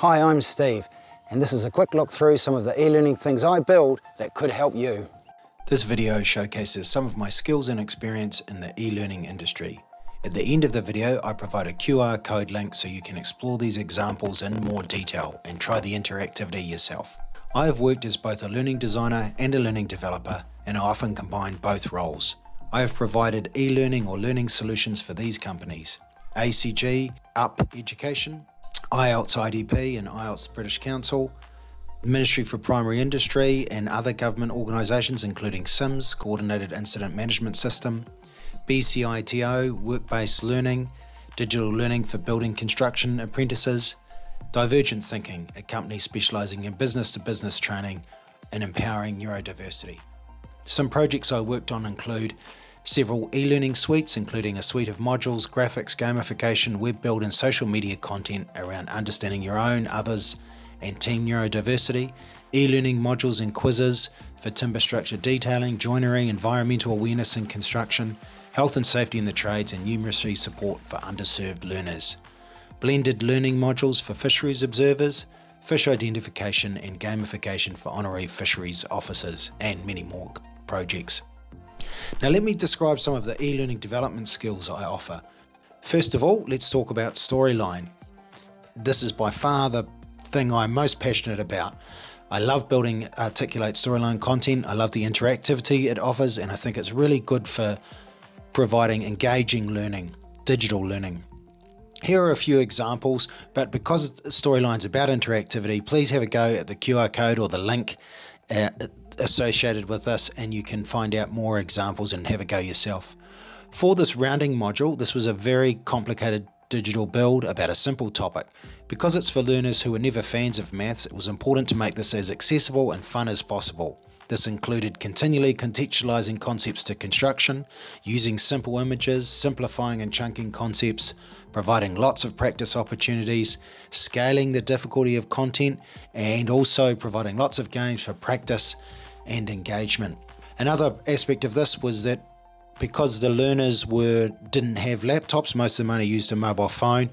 Hi, I'm Steve, and this is a quick look through some of the e-learning things I build that could help you. This video showcases some of my skills and experience in the e-learning industry. At the end of the video, I provide a QR code link so you can explore these examples in more detail and try the interactivity yourself. I have worked as both a learning designer and a learning developer, and I often combine both roles. I have provided e-learning or learning solutions for these companies. ACG, UP Education, IELTS IDP and IELTS British Council, Ministry for Primary Industry and other government organisations including CIMS, Coordinated Incident Management System, BCITO, Work-Based Learning, Digital Learning for Building Construction Apprentices, Divergent Thinking, a company specialising in business-to-business -business training and empowering neurodiversity. Some projects I worked on include several e-learning suites, including a suite of modules, graphics, gamification, web build and social media content around understanding your own, others, and team neurodiversity, e-learning modules and quizzes for timber structure detailing, joinery, environmental awareness and construction, health and safety in the trades, and numeracy support for underserved learners. Blended learning modules for fisheries observers, fish identification and gamification for honorary fisheries officers, and many more projects. Now let me describe some of the e-learning development skills I offer. First of all, let's talk about Storyline. This is by far the thing I'm most passionate about. I love building articulate storyline content. I love the interactivity it offers, and I think it's really good for providing engaging learning, digital learning. Here are a few examples, but because Storyline's about interactivity, please have a go at the QR code or the link uh, associated with this and you can find out more examples and have a go yourself. For this rounding module, this was a very complicated digital build about a simple topic. Because it's for learners who are never fans of maths, it was important to make this as accessible and fun as possible. This included continually contextualizing concepts to construction, using simple images, simplifying and chunking concepts, providing lots of practice opportunities, scaling the difficulty of content, and also providing lots of games for practice and engagement. Another aspect of this was that because the learners were didn't have laptops, most of them only used a mobile phone,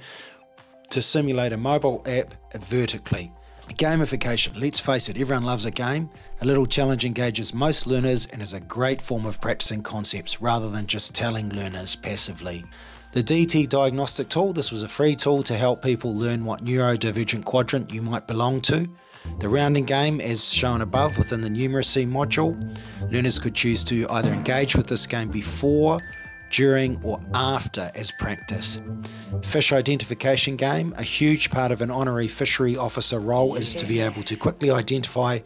to simulate a mobile app vertically. Gamification. Let's face it, everyone loves a game. A little challenge engages most learners and is a great form of practicing concepts rather than just telling learners passively. The DT diagnostic tool, this was a free tool to help people learn what neurodivergent quadrant you might belong to. The rounding game, as shown above within the numeracy module, learners could choose to either engage with this game before during or after as practice. Fish identification game, a huge part of an honorary fishery officer role is to be able to quickly identify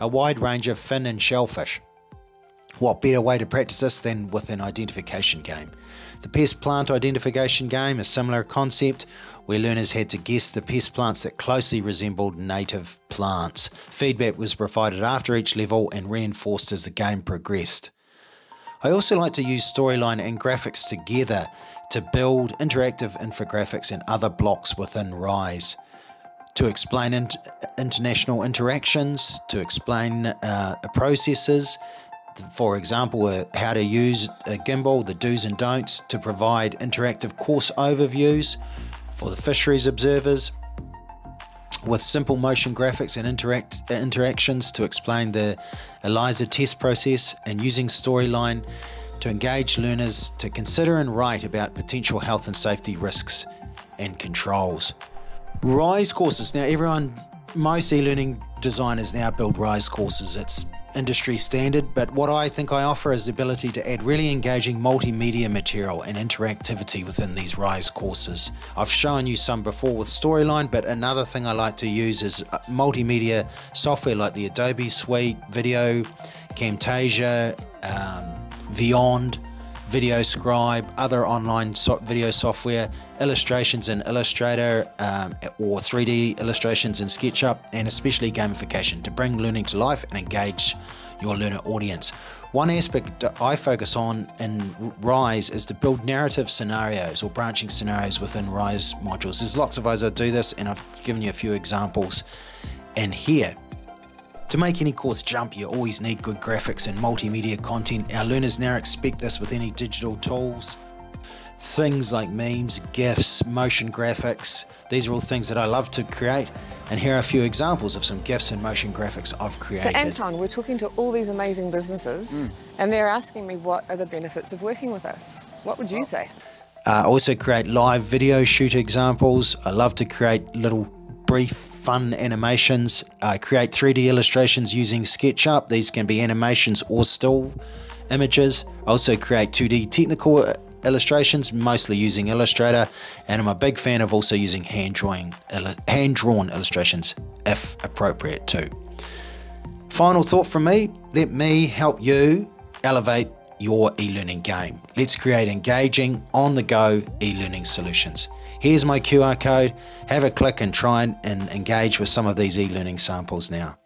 a wide range of fin and shellfish. What better way to practice this than with an identification game? The pest plant identification game, a similar concept where learners had to guess the pest plants that closely resembled native plants. Feedback was provided after each level and reinforced as the game progressed. I also like to use storyline and graphics together to build interactive infographics and other blocks within Rise. To explain in international interactions, to explain uh, processes, for example, uh, how to use a gimbal, the do's and don'ts, to provide interactive course overviews for the fisheries observers, with simple motion graphics and interact interactions to explain the ELISA test process and using Storyline to engage learners to consider and write about potential health and safety risks and controls. RISE courses. Now everyone, most e-learning designers now build RISE courses. It's industry standard, but what I think I offer is the ability to add really engaging multimedia material and interactivity within these RISE courses. I've shown you some before with Storyline, but another thing I like to use is uh, multimedia software like the Adobe Suite, Video, Camtasia, um, Vyond, Video Scribe, other online so video software, illustrations in Illustrator um, or 3D illustrations in SketchUp, and especially gamification to bring learning to life and engage your learner audience. One aspect I focus on in RISE is to build narrative scenarios or branching scenarios within RISE modules. There's lots of ways I do this, and I've given you a few examples in here. To make any course jump, you always need good graphics and multimedia content. Our learners now expect this with any digital tools. things like memes, GIFs, motion graphics. These are all things that I love to create. And here are a few examples of some GIFs and motion graphics I've created. So, Anton, we're talking to all these amazing businesses, mm. and they're asking me what are the benefits of working with us. What would you say? I uh, also create live video shoot examples. I love to create little brief fun animations. I create 3D illustrations using SketchUp. These can be animations or still images. I also create 2D technical uh, illustrations, mostly using Illustrator, and I'm a big fan of also using hand drawing, hand illustrations, if appropriate too. Final thought from me: let me help you elevate your e-learning game. Let's create engaging, on-the-go e-learning solutions. Here's my QR code. Have a click and try and engage with some of these e-learning samples now.